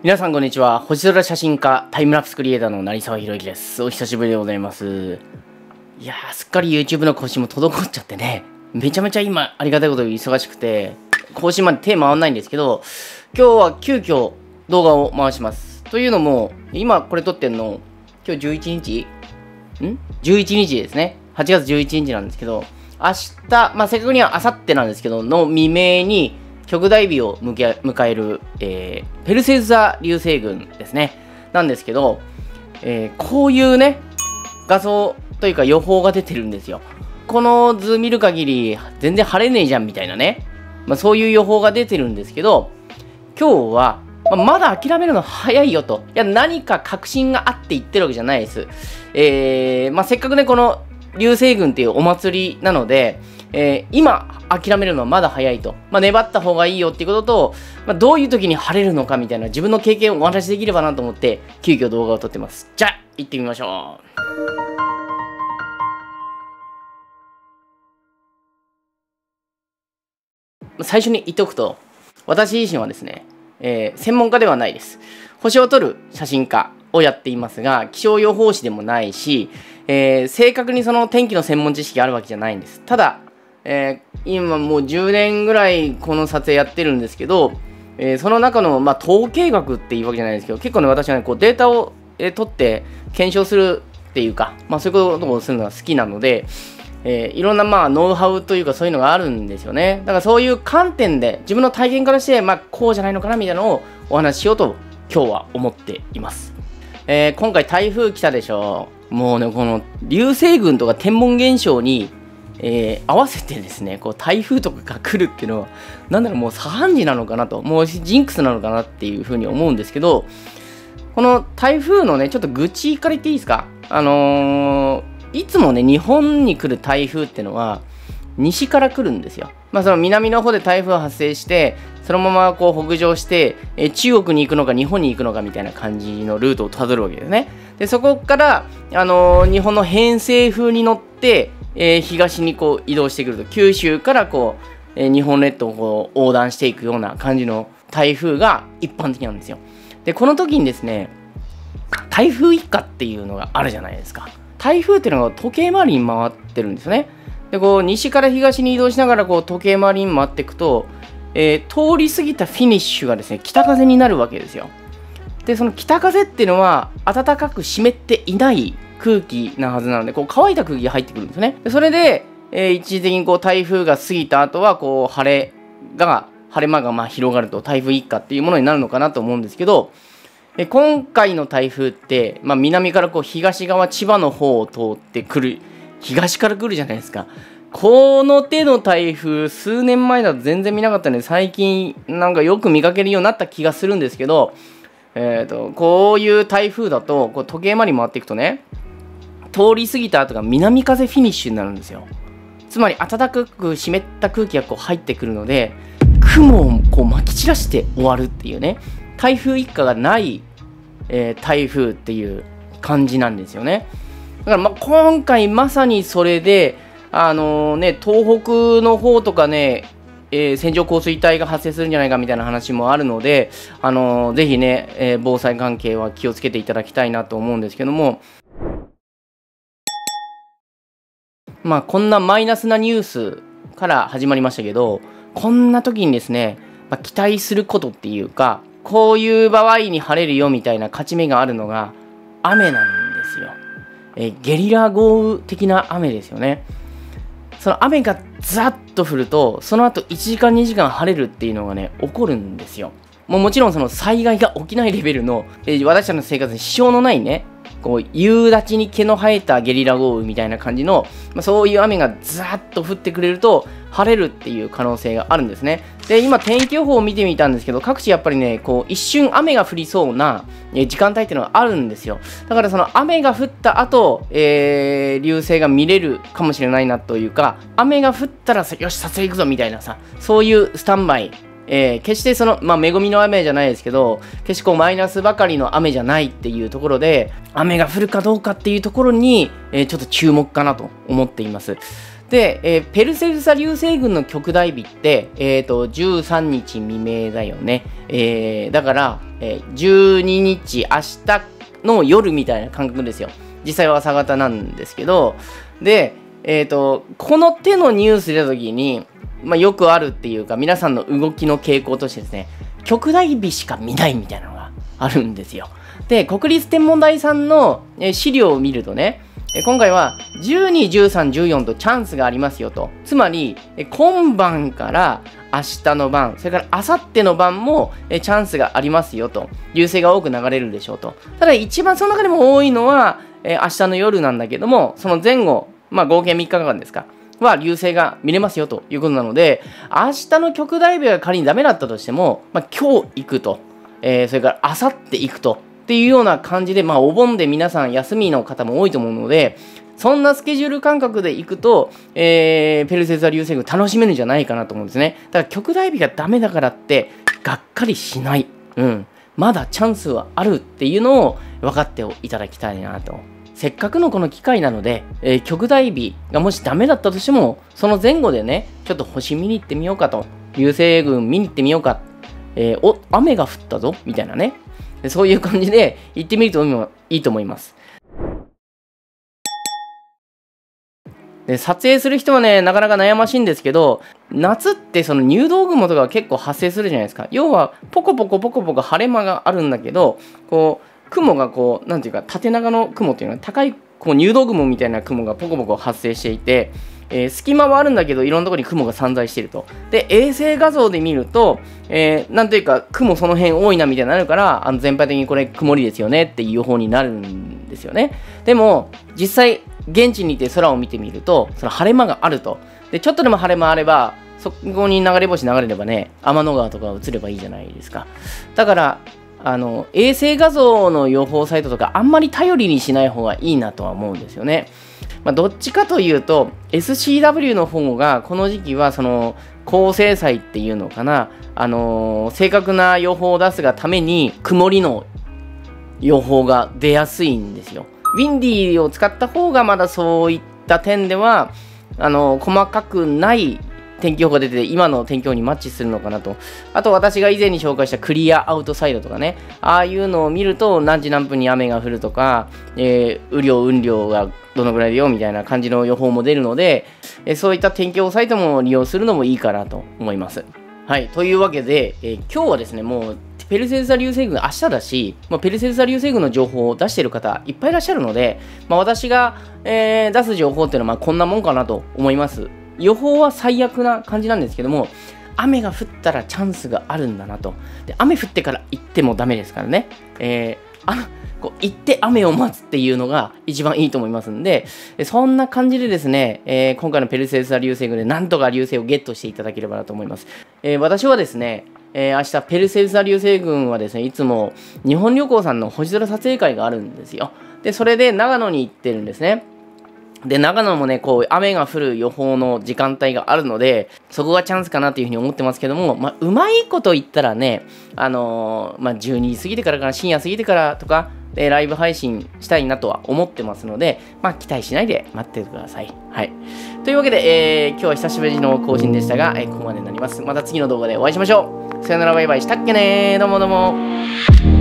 皆さんこんにちは。星空写真家タイムラプスクリエイターの成沢宏之です。お久しぶりでございます。いやーすっかり YouTube の更新も滞っちゃってね。めちゃめちゃ今ありがたいこと忙しくて更新まで手回んないんですけど今日は急遽動画を回します。というのも今これ撮ってんの今日11日？ん ?11 日ですね。8月11日なんですけど明日、まあ、正確には明後日なんですけどの未明に極大日を迎える、えー、ペルセウザ流星群ですね。なんですけど、えー、こういうね、画像というか予報が出てるんですよ。この図見る限り、全然晴れねえじゃんみたいなね。まあ、そういう予報が出てるんですけど、今日は、まあ、まだ諦めるの早いよと。いや、何か確信があって言ってるわけじゃないです。えー、まあ、せっかくね、この流星群っていうお祭りなので、えー、今諦めるのはまだ早いと、まあ、粘った方がいいよっていうことと、まあ、どういう時に晴れるのかみたいな自分の経験をお話しできればなと思って急遽動画を撮ってます。じゃあ行ってみましょう。最初に言っておくと私自身はですね、えー、専門家ではないです。星を撮る写真家。をやっていますが気象予報士でもないし、えー、正確にその天気の専門知識があるわけじゃないんです。ただえー、今もう10年ぐらいこの撮影やってるんですけど、えー、その中の、まあ、統計学っていうわけじゃないですけど結構ね私はねこうデータを、えー、取って検証するっていうか、まあ、そういうことをするのが好きなので、えー、いろんなまあノウハウというかそういうのがあるんですよね。だからそういう観点で自分の体験からして、まあ、こうじゃないのかなみたいなのをお話ししようと今日は思っています、えー、今回台風来たでしょ。もうねこの流星群とか天文現象にえー、合わせてですね、こう台風とかが来るっていうのは、なんだろう、もう左半時なのかなと、もうジンクスなのかなっていうふうに思うんですけど、この台風のね、ちょっと愚痴から言っていいですか？あのー、いつもね、日本に来る台風ってのは、西から来るんですよ。まあ、その南の方で台風が発生して、そのままこう北上して、え中国に行くのか日本に行くのかみたいな感じのルートをたどるわけですね。で、そこから、あのー、日本の偏西風に乗って、えー、東にこう移動してくると九州からこう、えー、日本列島をこう横断していくような感じの台風が一般的なんですよ。でこの時にですね台風一過っていうのがあるじゃないですか。台風っていうのが時計回りに回ってるんですよね。でこう西から東に移動しながらこう時計回りに回っていくと、えー、通り過ぎたフィニッシュがですね北風になるわけですよ。でその北風っていうのは暖かく湿っていない空気なはずなのでこう乾いた空気が入ってくるんですねでそれで、えー、一時的にこう台風が過ぎた後はこう晴れが晴れ間がまあ広がると台風一過っていうものになるのかなと思うんですけど今回の台風って、まあ、南からこう東側千葉の方を通ってくる東から来るじゃないですか。この手の台風数年前だと全然見なかったので最近なんかよく見かけるようになった気がするんですけど、えーと、こういう台風だとこう時計回り回っていくとね通り過ぎた後が南風フィニッシュになるんですよ。つまり暖かく湿った空気がこう入ってくるので雲をこう撒き散らして終わるっていうね台風一過がない、えー、台風っていう感じなんですよね。からま今回まさにそれであのー、ね東北の方とかねえー、線状降水帯が発生するんじゃないかみたいな話もあるので、あのー、ぜひね、えー、防災関係は気をつけていただきたいなと思うんですけども、まあ、こんなマイナスなニュースから始まりましたけど、こんな時にですね、まあ、期待することっていうか、こういう場合に晴れるよみたいな勝ち目があるのが雨なんですよ。えゲリラ豪雨的な雨ですよね。その雨がザッと降ると、その後1時間2時間晴れるっていうのがね、起こるんですよ。もうもちろんその災害が起きないレベルの、え、私たちの生活に支障のないね、こう夕立に毛の生えたゲリラ豪雨みたいな感じの、まあ、そういう雨がザーッと降ってくれると晴れるっていう可能性があるんですね。で今天気予報を見てみたんですけど各地やっぱりねこう一瞬雨が降りそうな時間帯っていうのがあるんですよ。だからその雨が降った後、えー、流星が見れるかもしれないなというか雨が降ったらよし撮影行くぞみたいなさそういうスタンバイえー、決してその、まあ、恵みの雨じゃないですけど、決してこうマイナスばかりの雨じゃないっていうところで、雨が降るかどうかっていうところに、えー、ちょっと注目かなと思っています。で、えー、ペルセウサ流星群の極大日って、えーと、13日未明だよね。えー、だから、えー、12日、明日の夜みたいな感覚ですよ。実際は朝方なんですけど、で、えっ、ー、と、この手のニュース出た時に、まあ、よくあるっていうか、皆さんの動きの傾向としてですね、極大日しか見ないみたいなのがあるんですよ。で、国立天文台さんの資料を見るとね、今回は12、13、14とチャンスがありますよと。つまり、今晩から明日の晩、それから明後日の晩もチャンスがありますよと。流星が多く流れるでしょうと。ただ一番その中でも多いのは、明日の夜なんだけども、その前後、まあ合計3日間ですか。は流星が見れますよということなので、明日の極大日が仮にダメだったとしても、まあ、今日行くと、えー、それから明後日行くとっていうような感じで、まあ、お盆で皆さん休みの方も多いと思うので、そんなスケジュール感覚で行くと、えー、ペルセウス座流星群楽しめるんじゃないかなと思うんですね。だから極大日がダメだからって、がっかりしない。うん。まだチャンスはあるっていうのを分かっていただきたいなとせっかくのこの機会なので、えー、極大日がもしダメだったとしても、その前後でね、ちょっと星見に行ってみようかと、流星群見に行ってみようか、えー、お、雨が降ったぞ、みたいなね。そういう感じで行ってみるといいと思います。で撮影する人はね、なかなか悩ましいんですけど、夏ってその入道雲とか結構発生するじゃないですか。要は、ポコポコポコポコ晴れ間があるんだけど、こう、雲がこう、なんていうか、縦長の雲っていうのは高いこう入道雲みたいな雲がポコポコ発生していて、えー、隙間はあるんだけどいろんなところに雲が散在していると。で衛星画像で見ると、えー、なんというか雲その辺多いなみたいになるからあの全体的にこれ曇りですよねっていう予報になるんですよね。でも実際現地にいて空を見てみるとその晴れ間があると。でちょっとでも晴れ間あればそこに流れ星流れればね天の川とか映ればいいじゃないですか。だからあの衛星画像の予報サイトとかあんまり頼りにしない方がいいなとは思うんですよね。まあ、どっちかというと SCW の方がこの時期はその高精細っていうのかな、あのー、正確な予報を出すがために曇りの予報が出やすいんですよ。ウィンディーを使った方がまだそういった点ではあのー、細かくない天気予報が出て今の天気予報にマッチするのかなと。あと私が以前に紹介したクリアアウトサイドとかね、ああいうのを見ると何時何分に雨が降るとか、えー、雨量、雲量がどのぐらいだよみたいな感じの予報も出るので、えー、そういった天気予報サイトも利用するのもいいかなと思います。はい、というわけで、えー、今日はですね、もうペルセウス座流星群明日だし、まあ、ペルセウス座流星群の情報を出している方いっぱいいらっしゃるので、まあ、私が、えー、出す情報っていうのはまあこんなもんかなと思います。予報は最悪な感じなんですけども、雨が降ったらチャンスがあるんだなと。で、雨降ってから行ってもダメですからね。えー、あこう行って雨を待つっていうのが一番いいと思いますんで、そんな感じでですね、えー、今回のペルセウス座流星群でなんとか流星をゲットしていただければなと思います。えー、私はですね、えー、明日ペルセウス座流星群はですね、いつも日本旅行さんの星空撮影会があるんですよ。で、それで長野に行ってるんですね。で、長野もね、こう、雨が降る予報の時間帯があるので、そこがチャンスかなというふうに思ってますけども、まあ、うまいこと言ったらね、あのー、まあ、12時過ぎてからかな、深夜過ぎてからとか、で、ライブ配信したいなとは思ってますので、まあ、期待しないで待っててください。はい。というわけで、えー、今日は久しぶりの更新でしたが、えー、ここまでになります。また次の動画でお会いしましょう。さよなら、バイバイ。したっけねどうもどうも。